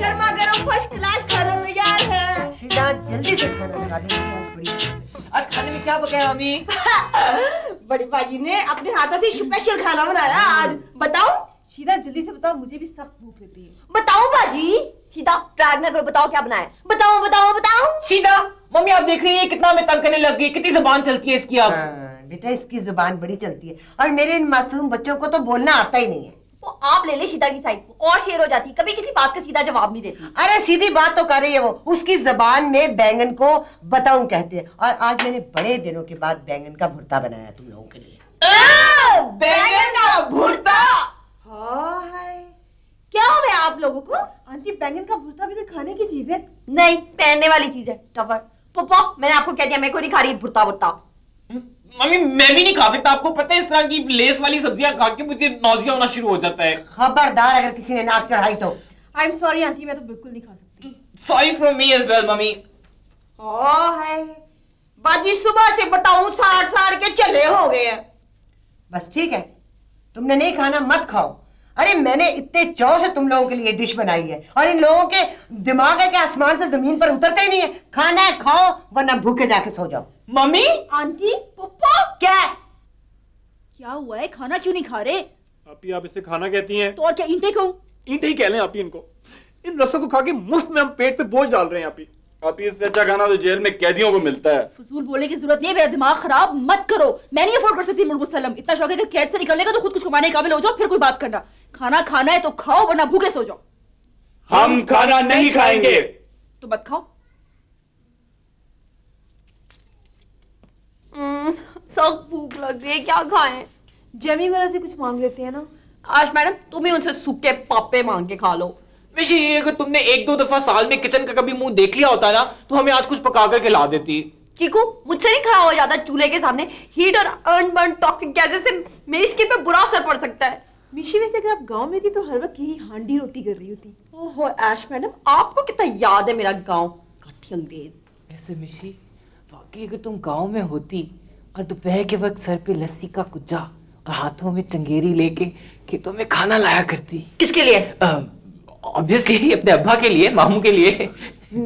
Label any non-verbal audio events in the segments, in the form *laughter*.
गर्मा गर्म first class खाना तैयार है सीधा जल्दी से खाना लगा दे आज खाने में क्या पकाया मम्मी बड़ी बाजी ने अपने हाथों से स्पेशल खाना बनाया आज। बताऊँ? शीदा जल्दी से बताओ मुझे भी सख्त भूख लग रही है। बताऊँ बाजी? सीधा ट्रैग ना करो बताओ क्या बनाया। बताओ बताओ बताओ सीधा मम्मी आप देख रही है कितना मैं तंग करने लग गई कितनी जबान चलती है इसकी अब। हाँ, बेटा इसकी ज़ुबान बड़ी चलती है। और मेरे इन मासूम बच्चों को तो बोलना आता ही नहीं है। वो आप ले ले सीधा की साइड और शेर हो जाती कभी किसी बात का सीधा जवाब नहीं देती। अरे सीधी बात तो कर रही है वो। उसकी जबान में बैंगन को बताऊँ कहते हैं। और आज मैंने बड़े दिनों के बाद बैंगन का भुर्ता बनाया तुम लोगों के लिए। बैंगन का भुर्ता? हाय। क्या हो गया आप लोगों को? आंटी बैंगन का भुर्ता भी तो खाने की चीज़ है। नहीं पहनने वाली चीज़ है। टफर। पप्पा मैंने आपको कह दिया मैं कोई नहीं खा रही भुर्ता भुर्ता मम्मी मैं भी नहीं खा सकता। आपको पता है इस तरह की लेस वाली सब्ज़ियाँ खा के मुझे नौजिया होना शुरू हो जाता है। खबरदार अगर किसी ने नाक चढ़ाई तो। आई एम सॉरी आंटी मैं तो बिल्कुल नहीं खा सकती। Sorry from me as well mummy हाँ है। बाजी सुबह से बताऊँ साड़ साड़ के चले हो गए हैं बस ठीक है। तुमने नहीं खाना मत खाओ। अरे मैंने इतने चौ से तुम लोगों के लिए डिश बनाई है। और इन लोगों के दिमाग है कि आसमान से ज़मीन पर उतरते ही नहीं है। खाना है खाओ वरना भूखे जाके सो जाओ। मम्मी आंटी पप्पा क्या? क्या हुआ है? खाना क्यों नहीं खा रहे? आप ही आप इसे खाना कहती हैं। तो और क्या ईंटे कहूँ ईंटे ही कह लें आप ही इनको। इन रसों को खा के मुफ़्त में हम पेट पे बोझ डाल रहे हैं आप ही। आप ही इससे अच्छा खाना तो जेल में कैदियों को मिलता है। फजूल बोलने की ज़रूरत नहीं है मेरा दिमाग खराब मत करो। मैं नहीं अफोर्ड कर सकती मुर्गुसलम इतना शौक है कि कैद से निकलने का तो खुद कुछ कमाने के काबिल हो जाओ फिर कोई बात करना। खाना खाना है तो खाओ वरना भूखे सो जाओ। हम खाना नहीं खाएँगे। तो मत खाओ। सख्त भूख लग रही है क्या खाएँ? जमी वाला से कुछ मांग लेते हैं ना। आज मैडम तुम ही उनसे सूखे पापे मांग के खा लो। मिशी ये अगर तुमने एक दो दफ़ा साल में किचन का कभी मुँह देख लिया होता ना तो हमें आज कुछ पका कर खिला देती। चीकू मुझसे नहीं खड़ा हो जाता चूल्हे के सामने। हीट और अर्न बर्न टॉक्सिक गैसेस से मेरी स्किन पे बुरा असर पड़ सकता है? मिशी वैसे अगर आप गाँव में थी तो हर वक्त यही हांडी रोटी कर रही होती। ओहो ऐश मैडम आपको कितना याद है मेरा गाँव? काठी अंग्रेज़ ऐसे मिशी वाकई अगर तुम गाँव में होती और दोपहर के वक्त सर पे लस्सी का कुज्जा और हाथों में चंगेरी लेके खेतों में खाना लाया करती। किसके लिए? ऑब्वियसली अपने अब्बा के लिए मामू के लिए।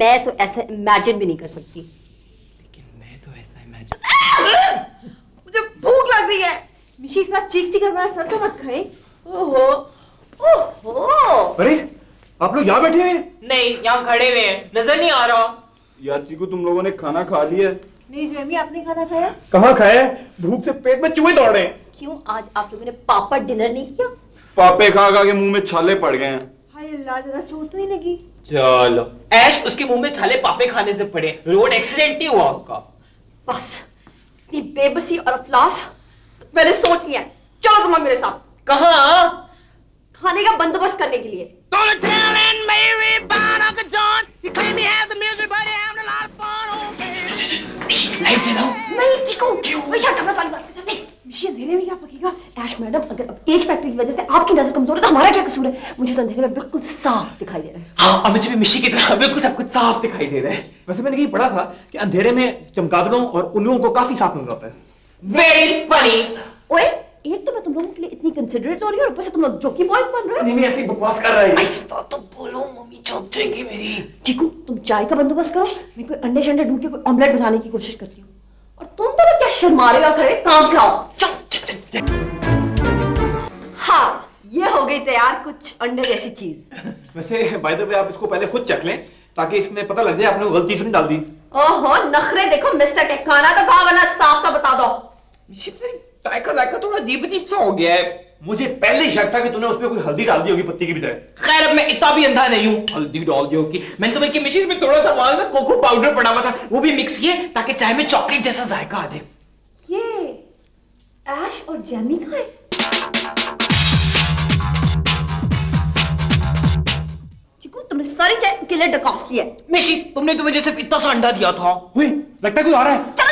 मैं तो ऐसा इमेजिन भी नहीं कर सकती। लेकिन मैं तो ऐसा इमेजिन *laughs* मुझे भूख लग रही है। मिशी इस चीख चीख कर मेरा सर तो मत खाए। ओहो ओहो। अरे आप लोग यहाँ बैठे हैं? नहीं यहाँ खड़े हुए हैं। नज़र नहीं आ रहा। यार चीकू तुम लोगों ने खाना खा लिया नहीं जेमी आपने खाना खाया? कहाँ खाया भूख से पेट में चूहे दौड़ रहे क्यों? आज आप लोगों ने पापड़ डिनर नहीं किया? पापे खा खा के मुँह में छाले पड़ गए हैं। हाय अल्लाह जरा चोट तो नहीं लगी? चलो। ऐश उसके मुँह में छाले पापे खाने से पड़े। रोड एक्सीडेंट नहीं हुआ उसका। बस इतनी बेबसी और अफलास मैंने सोच लिया है। चलो तुम मेरे साथ। कहाँ? खाने का बंदोबस्त करने के लिए। Baby. लाइट नहीं चिको वही शट वाली बात करते नहीं मिशी अंधेरे में क्या पकेगा? ऐश मैडम अगर अब एज फैक्टर की वजह से आपकी नज़र कमज़ोर है तो हमारा क्या कसूर है? मुझे तो अंधेरे में बिल्कुल साफ़ दिखाई दे रहा है। हाँ और मुझे भी मिशी की तरह बिल्कुल सब कुछ साफ़ दिखाई दे रहा है। वैसे मैंने कहीं पढ़ा था कि अंधेरे में चमगादड़ों और उल्लुओं को काफ़ी साफ़ नज़र आता है। वेरी फनी ओए एक तो मैं तुम लोगों के लिए इतनी कंसिडरेट हो रही हूँ और ऊपर से तुम लोग जोकी बॉयज़ बन रहे हो। नहीं नहीं ऐसी बकवास कर रहा है। ऐसा तो बोलो जाएँगी मेरी। चीकू तुम चाय का बंदोबस्त करो। मैं कोई अंडे शंडे ढूंढ के कोई ऑमलेट बनाने की कोशिश करती हूँ। और तुम दोनों क्या शर्मा रहे हो खड़े? काम कराओ। चल चल चल हाँ ये हो गई तैयार कुछ अंडे जैसी चीज़। *laughs* वैसे बाय द वे आप इसको पहले खुद चख लें ताकि इसमें पता लग जाए आपने गलती से डाल दी। ओहो नखरे देखो मिस्टर के खाना तो कहा वरना साफ़ सा बता दो। चाय का जायका थोड़ा अजीब अजीब सा हो गया है। मुझे पहले ही शक था कि तूने उसमें कोई हल्दी डाल दी होगी पत्ती की बजाय। खैर अब मैं इतना भी अंधा नहीं हूँ। हल्दी डाल दी होगी। मैंने तो बल्कि मिशी में थोड़ा सा वहाँ कोको पाउडर पड़ा हुआ था वो भी मिक्स किए ताकि चाय में चॉकलेट जैसा जायका आ जाए। ये ऐश और जैमी का है? चिकू तुमने सारी चाय अकेले डकास ली है। मिशी तुमने तो मुझे सिर्फ़ इतना सा अंडा दिया था। लगता है कोई आ रहा है। चलो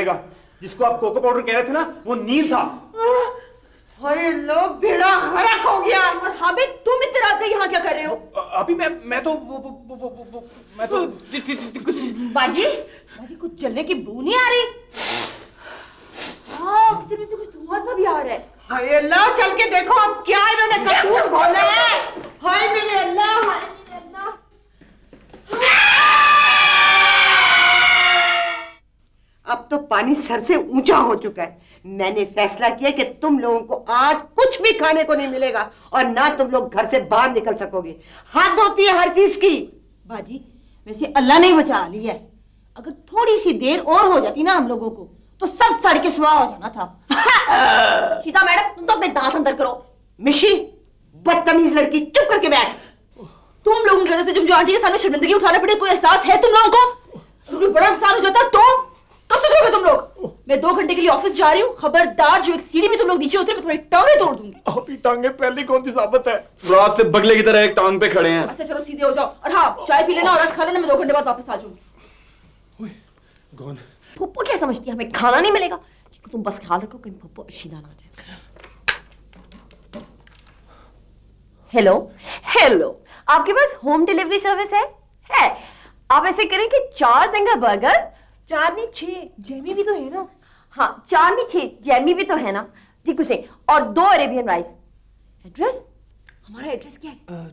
जिसको आप कोको पाउडर कह रहे थे ना वो नील था। हाय लोग बेड़ा हरक हो गया। और हाबिब तुम इतने रात यहाँ क्या कर रहे हो? अभी मैं मैं तो वो, वो, वो, वो, वो, वो मैं तो कुछ बाजी बाजी कुछ जलने की बू नहीं आ रही। हाँ किचन में से कुछ धुआँ सा भी आ रहा है। हाय अल्लाह चल के देखो अब क्या इन्होंने कसूर खोला है। हाय मेरे अल्लाह हाय मेरे अल्लाह अब तो पानी सर से ऊँचा हो चुका है। मैंने फैसला किया कि तुम लोगों को आज कुछ भी खाने को नहीं मिलेगा और ना तुम लोग घर से बाहर निकल सकोगे। हाथ धोती है हर चीज़ की। बाजी वैसे अल्लाह ने बचा लिया है। अगर थोड़ी सी देर और हो जाती ना हम लोगों को तो सब सड़ के सुहा हो जाना था। *laughs* सीता मैडम तुम तो अपने दांत अंदर करो। मिशी बदतमीज लड़की चुप करके बैठ। तुम लोगों की वजह से जो आंटी के सामने शर्मिंदगी उठाना पड़े कोई एहसास है तुम लोगों को? बड़ा नुकसान हो जाता तो? कब सुधरोगे तुम लोग? मैं दो घंटे के लिए ऑफ़िस जा रही हूँ खबरदार जो एक सीढ़ी में तुम लोग नीचे उतरे मैं तुम्हारी टांगे तोड़ दूँगी। अभी टांगे पहली कौन सी साबित है? रात से बगले की तरह एक टांग पे खड़े हैं। अच्छा चलो सीधे हो जाओ। और हाँ चाय पी लेना और रस खा लेना मैं दो घंटे बाद वापस आ जाऊँगी। कौन? फुप्पो क्या समझती है हमें खाना नहीं मिलेगा? तुम बस ख्याल रखो कहीं फुप्पो शीदा ना आ जाए। हेलो हेलो आपके पास होम डिलीवरी सर्विस है? है। आप ऐसे करें कि चार सिंगर बर्गर्स चार नहीं छह जेमी भी तो है ना? हाँ चार नहीं छह जैमी भी तो है ना? ठीक कुछ नहीं और दो अरेबियन राइस। एड्रेस? हमारा एड्रेस क्या है?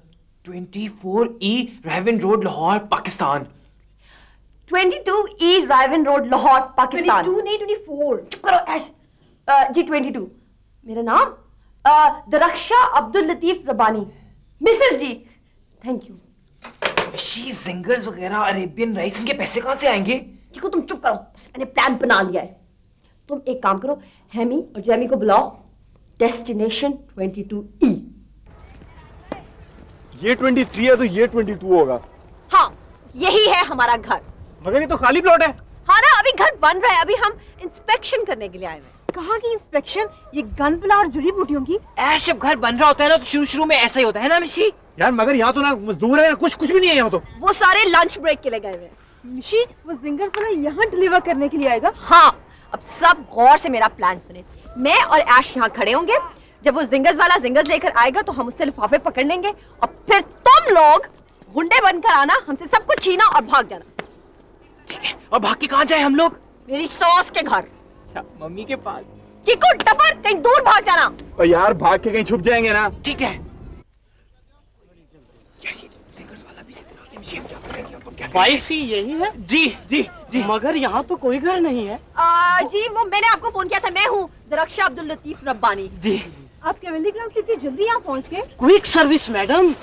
Twenty four E Raiwind road Lahore Pakistan. 22 E Raiwind road Lahore Pakistan. 22 नहीं 24 चुप करो ऐश। जी 22 मेरा नाम? Darakhsha Abdul Latif Rabbani. Mrs ji thank you. शी जिंगर्स वगैरह अरेबियन राइस इनके पैसे कहाँ से आएँगे? देखो तुम चुप करो। मैंने प्लान बना लिया है। तुम एक काम करो हैमी और जैमी को बुलाओ। डेस्टिनेशन 22 ई ये 23 है तो ये 22 होगा। हाँ यही है हमारा घर। मगर ये तो खाली प्लॉट है। हाँ ना अभी घर बन रहा है। अभी हम इंस्पेक्शन करने के लिए आए हुए हैं। कहाँ की इंस्पेक्शन ये गनपला और जड़ी बूटियों की। जब घर बन रहा होता है ना तो शुरू शुरू में ऐसा ही होता है ना मिशी यार मगर यहाँ तो ना मजदूर है कुछ कुछ भी नहीं है यहाँ तो। वो सारे लंच ब्रेक के लिए गए हुए हैं। मिशी वो जिंगर्स वाला यहाँ डिलीवर करने के लिए आएगा। हाँ अब सब गौर से मेरा प्लान सुने। मैं और ऐश यहाँ खड़े होंगे। जब वो जिंगर्स वाला जिंगर्स लेकर आएगा तो हम उससे लिफाफे पकड़ लेंगे। और फिर तुम लोग गुंडे बनकर आना हमसे सब कुछ छीना और भाग जाना। ठीक है और भाग के कहाँ जाए हम लोग? मेरी सॉस के घर। अच्छा मम्मी के पास। चिकू कहीं दूर भाग जाना। और यार भाग के कहीं छुप जाएँगे ना। ठीक है यार ये जिंगर्स वाला भी सीधे रास्ते में शेम क्या करेंगे? यही है? जी जी जी। मगर यहाँ तो कोई घर नहीं है। आ, जी वो मैंने आपको फ़ोन किया था मैं हूँ। दरक्षा अब्दुल लतीफ रब्बानी। जी। आप कैवेली ग्राउंड से इतनी जल्दी यहाँ पहुँच गए? क्विक सर्विस मैडम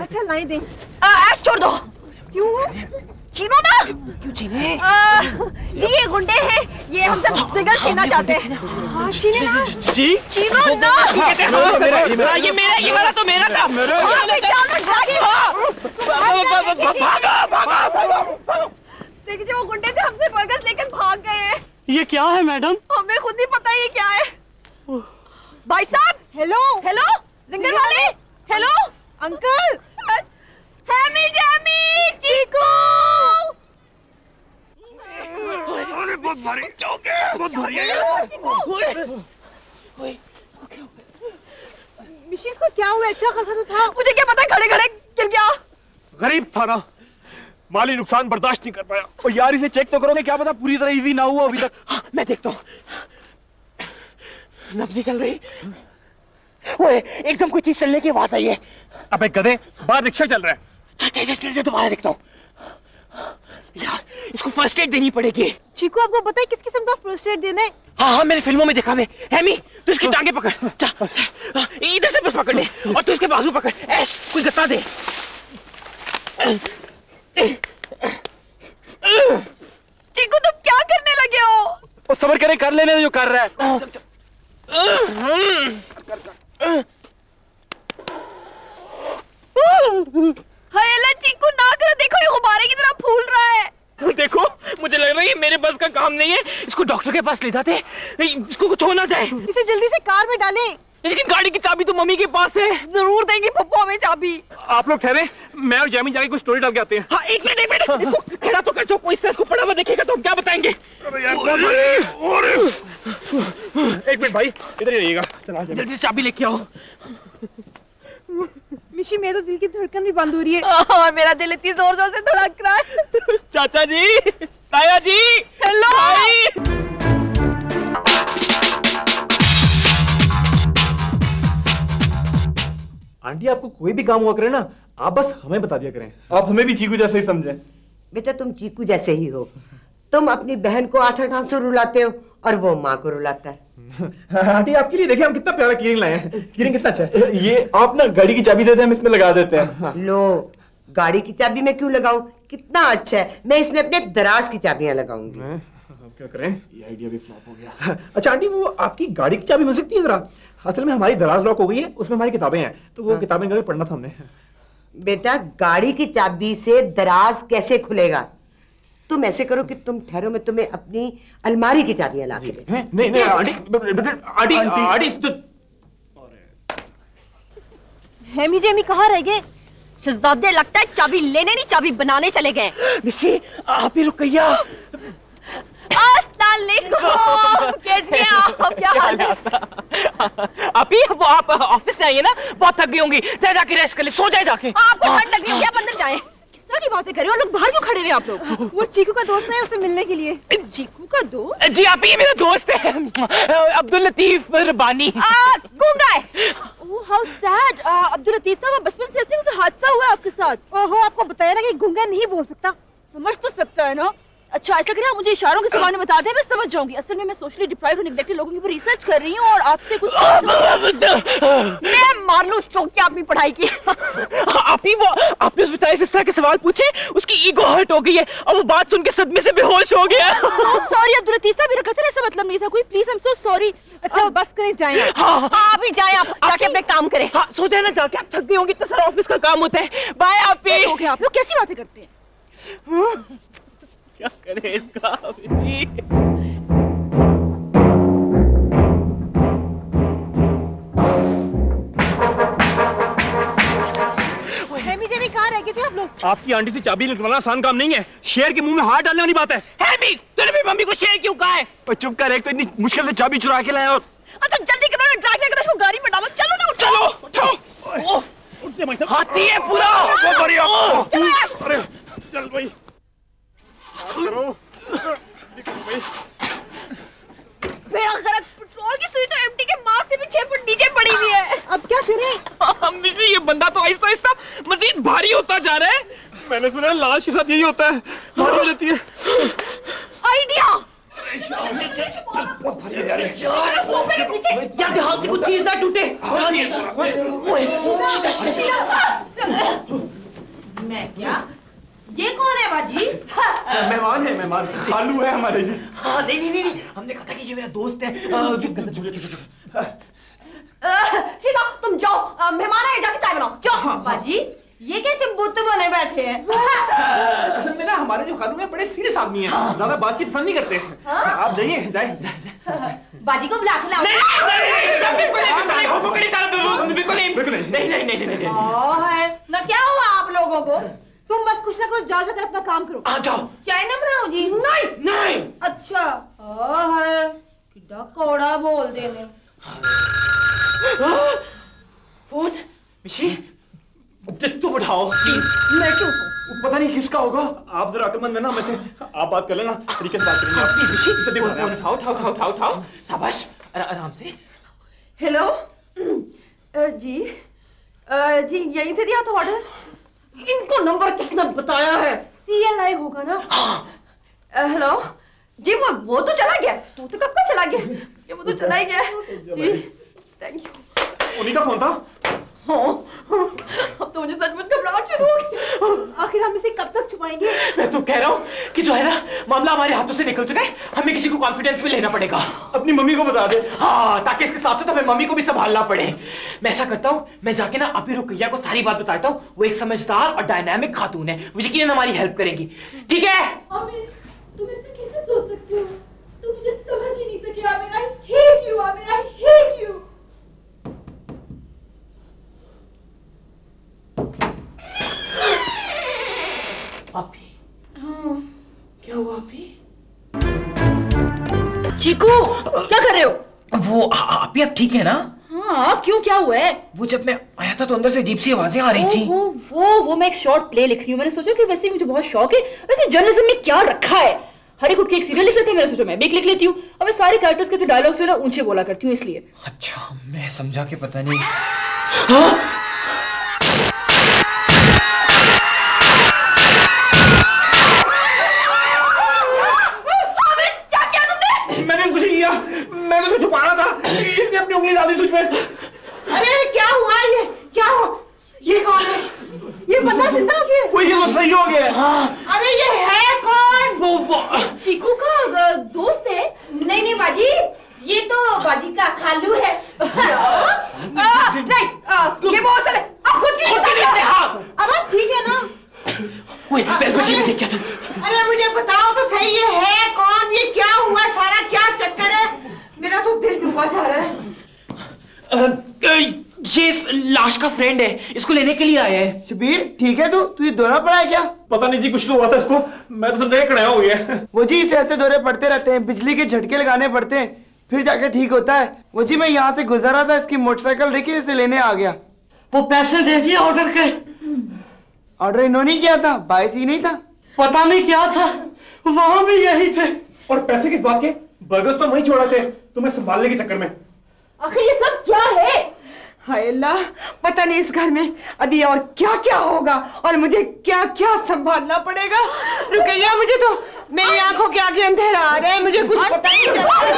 अच्छा लाई दे। आ, ऐश छोड़ दो। क्यों? छीनो ना। क्यों चीने? आ, ये गुंडे हैं। ये हमसे जिंगर्स छीना चाहते हैं। हाँ ना। जी छीनो ना। ये मेरा ये मेरा ये मेरा वाला तो मेरा था। हाँ। देखिए जो वो गुंडे थे हमसे बर्गर्स लेकर भाग गए हैं। ये क्या है मैडम? हमें खुद नहीं पता ये क्या है। भाई साहब हेलो? हेलो? जिंगर वाले? हेलो? अंकल? हैमी जैमी चीकू। अरे बहुत भारी क्या हो गया बहुत भारी है ओए ओए मिशी इसको क्या हुआ? अच्छा खासा तो था। मुझे क्या पता खड़े खड़े गिर गया? गरीब था ना। माली नुकसान बर्दाश्त नहीं कर पाया। और यार इसे चेक तो करोगे क्या पता पूरी तरह इजी ना हुआ अभी तक। हाँ, मैं देखता हूँ। नब्ज चल रही। ओए एकदम कोई चीज़ चलने की आवाज़ आई है। अबे गधे बाहर रिक्शा चल रहा है। चल तेज तेज तुम्हारा देखता हूँ। यार इसको फ़र्स्ट एड देनी पड़ेगी। चीकू आपको पता है किस किस्म का फ़र्स्ट एड देना है? हाँ हाँ मैंने फ़िल्मों में देखा है। हैमी तू इसकी टांगे पकड़। जा। हाँ, इधर से बस पकड़ ले और तू इसके बाजू पकड़। ऐश कुछ गत्ता दे। चीकू तुम क्या करने लगे हो? और सबर करे कर लेने जो कर रहा है। हाय अल्लाह चीकू ना करो देखो ये गुब्बारे की तरह फूल रहा है। देखो मुझे लग रहा है ये मेरे बस का काम नहीं है। इसको डॉक्टर के पास ले जाते इसको कुछ हो ना जाए। इसे जल्दी से कार में डालें। लेकिन गाड़ी की चाबी तो मम्मी के पास है। ज़रूर देंगी पप्पू हमें चाबी। आप लोग ठहरे मैं और जैमी जाके कुछ स्टोरी डाल के आते हैं। हाँ एक मिनट एक मिनट। इसको खड़ा तो कर कोई इसको पड़ा हुआ देखेगा तो हम क्या बताएँगे? एक मिनट भाई इधर ही रहिएगा। चला। जल्दी से चाबी लेके आओ। मिशी मेरे तो दिल की धड़कन भी बंद हो रही है। *laughs* और मेरा दिल इतनी ज़ोर ज़ोर से धड़क रहा है। *laughs* चाचा जी ताया जी हेलो। आंटी आपको कोई भी काम हुआ करे ना आप बस हमें बता दिया करें। आप हमें भी चीकू जैसे ही समझे। बेटा तुम चीकू जैसे ही हो। तुम अपनी बहन को आठ आठ आँसू रुलाते हो और वो माँ को रुलाता है। आंटी आपके लिए देखिए हम कितना प्यारा कीरिंग लाए हैं। कीरिंग कितना अच्छा है। ये आप ना गाड़ी की चाबी देते हैं हम इसमें लगा देते हैं। लो गाड़ी की चाबी मैं क्यों लगाऊँ? कितना अच्छा है। मैं इसमें अपने दराज की चाबियाँ लगाऊँगी। अब क्या करें? ये आइडिया भी फ्लॉप हो गया। अच्छा आंटी वो आपकी गाड़ी की चाबी मिल सकती है जरा? असल में हमारी दराज लॉक हो गई है उसमें हमारी किताबें हैं। तो वो किताबें पढ़ना था हमने। बेटा गाड़ी की चाबी से दराज कैसे खुलेगा? तुम ऐसे करो कि तुम ठहरो मैं तुम्हें अपनी अलमारी की चाबियाँ ला के दे। नहीं नहीं आंटी आंटी आंटी। तो हेमी जेमी कहाँ रह गए? शहजादे लगता है चाबी लेने नहीं चाबी बनाने चले गए। मिशी आप ही रुकैया अस्सलाम वालेकुम कैसे हैं आप? क्या हाल है? आप वो आप ऑफ़िस से आई है ना? बहुत थक गई होंगी। जाए जाके रेस्ट कर ले सो जाए जाके। आपको ठंड लग रही है आप अंदर जाएँ। तरह की बातें कर रहे हो लोग बाहर क्यों खड़े हुए हैं आप लोग? *laughs* वो चीकू का दोस्त है उससे मिलने के लिए। चीकू का दोस्त? जी आप ही मेरा दोस्त है। अब्दुल लतीफ रबानी। How sad. है। हाउ सैड अब्दुल लतीफ साहब आप बचपन से ऐसे हादसा हुआ आपके साथ? ओहो आपको बताया ना कि गूँगा नहीं बोल सकता। समझ तो सकता है ना। अच्छा ऐसा करें आप मुझे इशारों के जमाने में बता दें मैं समझ जाऊँगी। असल में मैं सोशली डिप्राइव और निग्लेक्टेड लोगों के ऊपर रिसर्च कर रही हूँ और आपसे कुछ मैं मार लूँ चौक के आपने पढ़ाई की। आप ही वो आपने उस बेचारे से इस तरह के सवाल पूछे? उसकी ईगो हर्ट हो गई है और वो बात सुन के सदमे से बेहोश हो गया। सॉरी अब्दुल लतीफ साहब मेरा कतई ऐसा मतलब नहीं था। कोई please I am so sorry अच्छा बस करें जाएँ आप। हाँ आप ही जाएँ आप जाके अपने काम करें। हाँ सो जाए ना जाके। आप थक गई होंगी इतना सारा ऑफ़िस का काम होता है। बाय आप ही हो आप। लोग कैसी बातें करते हैं? क्या करें इसका अभी? आपकी आंटी से चाबी निकलवाना आसान काम नहीं है। शेर के मुँह में हाथ डालने वाली बात है। हैमी तूने मेरी मम्मी को शेर क्यों कहा है? और चुप कर एक तो इतनी मुश्किल से चाबी चुरा के लाया और अच्छा जल्दी करो ना ड्राइव करो इसको गाड़ी में डालो चलो ना उठो। चलो उठाओ उठते भाई साहब। हाथी है पूरा। चलो। यार चल भाई। करो भाई पेट्रोल की सुई तो एमटी के मार्क से भी छह फुट नीचे पड़ी हुई है। अब क्या करें? हम ये बंदा तो आहिस्ता आहिस्ता मजीद भारी होता जा रहा है। मैंने सुना है लाश के साथ यही होता है भारी हो जाती है। आइडिया! यार ध्यान से कुछ चीज़ ना टूटे। मैं क्या ये कौन है बाजी मेहमान है मेहमान खालू है हमारे जी हाँ नहीं नहीं नहीं नहीं, हमने कहा था कि ये मेरा दोस्त है गलत झूठे झूठे झूठे सीधा तुम जाओ मेहमान आए जाके चाय बनाओ जाओ बाजी ये कैसे बुत बने बैठे हैं असल में ना हमारे जो खालू हैं बड़े सीरियस आदमी हैं ज़्यादा बातचीत पसंद नहीं करते आप जाइए जाइए जाइए बाजी को बुला के लाओ बिल्कुल नहीं बिल्कुल नहीं नहीं नहीं नहीं नहीं ओ है ना क्या हुआ आप लोगों को तुम बस कुछ ना कुछ जाओ जाकर अपना काम करो। आ जाओ। चाय ना बनाओ जी? नहीं नहीं। अच्छा। है कितना कौड़ा बोल देने। फ़ोन मिशी तू उठाओ। प्लीज़ मैं क्यों? पता नहीं किसका होगा। आप जरा अकलमंद है ना मैं से आप बात कर लेना तरीके से बात करेंगे। आप प्लीज़ मिशी जल्दी फ़ोन। फ़ोन उठाओ उठाओ उठाओ उठाओ उठाओ। शाबाश आराम से। हेलो? जी। जी यहीं से दिया था ऑर्डर नंबर किसने बताया है? सीएलआई होगा ना? हाँ। हेलो जी वो वो तो चला गया। वो तो कब का चला गया? ये वो तो चला ही गया। जी थैंक यू उन्हीं का फ़ोन था? अब तो मुझे सचमुच घबराहट शुरू हो गई। आखिर हम इसे कब तक छुपाएँगे? मैं तो कह रहा हूँ कि जो है ना मामला हमारे हाथों से निकल चुका है। हमें किसी को कॉन्फिडेंस में लेना पड़ेगा। अपनी मम्मी को बता दे। हाँ ताकि इसके साथ साथ हमें मम्मी को भी संभालना पड़े। मैं ऐसा करता हूँ मैं जाके ना अभी रुकैया को सारी बात बताता हूँ। वो एक समझदार और डायनामिक खातून है। वो यकीनन हमारी हेल्प करेंगी। ठीक है? तुम ऐसे कैसे सोच सकते हो? तुम मुझे समझ ही नहीं सके Aamir I hate you Aamir I hate you क्या हुआ अभी चीकू क्या कर रहे हो? वो आप ही अब ठीक है ना? हाँ क्यों क्या हुआ है? वो जब मैं आया था तो अंदर से अजीब सी आवाज़ें आ रही थी। वो वो वो मैं एक शॉर्ट प्ले लिख रही हूँ। मैंने सोचा कि वैसे मुझे बहुत शौक है। वैसे जर्नलिज्म में क्या रखा है? हर कुट उठ के एक सीरियल लिख लेते हैं मैंने सोचा मैं भी लिख लेती हूँ। अब मैं सारे कैरेक्टर्स के तो डायलॉग्स जो ना ऊँचे बोला करती हूँ इसलिए। अच्छा मैं समझा के पता नहीं। *gasps* हाँ? डाली सूच में अरे अरे क्या हुआ ये? क्या हुआ ये कौन है? ये बंदा ज़िंदा हो गया वो ये तो सही हो गया। अरे ये है कौन? वो वो। चीकू का दोस्त है। नहीं नहीं बाजी ये तो बाजी का खालू है। नहीं ये वो असल है अब खुद की बता दिया अब आप ठीक है ना? पहले कुछ नहीं क्या था अरे मुझे बताओ तो सही ये है कौन? ये क्या हुआ? सारा क्या चक्कर है? मेरा तो दिल डूबा जा रहा है। ये इस लाश का फ्रेंड है इसको लेने के लिए आया है। शबीर ठीक है तू? तुझे दौरा पड़ा है क्या? पता नहीं जी कुछ तो हुआ था इसको। मैं तो समझा कड़ा हो गया। वो जी इसे ऐसे दौरे पड़ते रहते हैं बिजली के झटके लगाने पड़ते हैं फिर जाके ठीक होता है। वो जी मैं यहाँ से गुजर रहा था इसकी मोटरसाइकिल देखी इसे लेने आ गया। वो पैसे दे दिए ऑर्डर के। ऑर्डर इन्होंने किया था बाईस ही नहीं था। पता नहीं क्या था वहाँ भी यही थे। और पैसे किस बात के? बर्गर्स तो वहीं छोड़ा थे तुम्हें संभालने के चक्कर में। आखिर ये सब क्या है हाय अल्लाह पता नहीं इस घर में अभी और क्या क्या होगा और मुझे क्या क्या संभालना पड़ेगा रुकैया मुझे तो मेरी आँखों के आगे अंधेरा आ रहा है मुझे कुछ पता नहीं चल रहा है।